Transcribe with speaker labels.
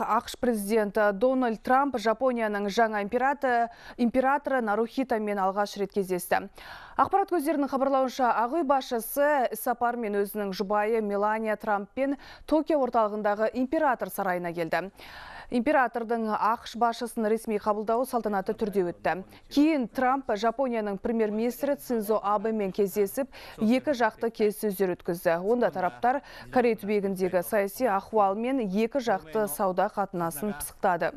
Speaker 1: ақш президенті Дональд Трамп Жапонияның жаңа императоры, Нарухитамен алғаш рет кездесті. Ақпарат көздерінің хабарлауынша Ақ үй басшысы сапармен өзінің жұбайы Мелания Трамппен Токио орталығындағы император сарайына келді. Императордың ақш басшысын ресми қабылдауы салтанатты түрде өтті. Кейін Трамп Жапонияның премьер-министрі Цинзо Абемен кездесіп, екі жақты келіссөздер өткізді. Онда тараптар Корей түбегіндегі саяси ахуал мен екі жақты сауда қатынасын пысықтады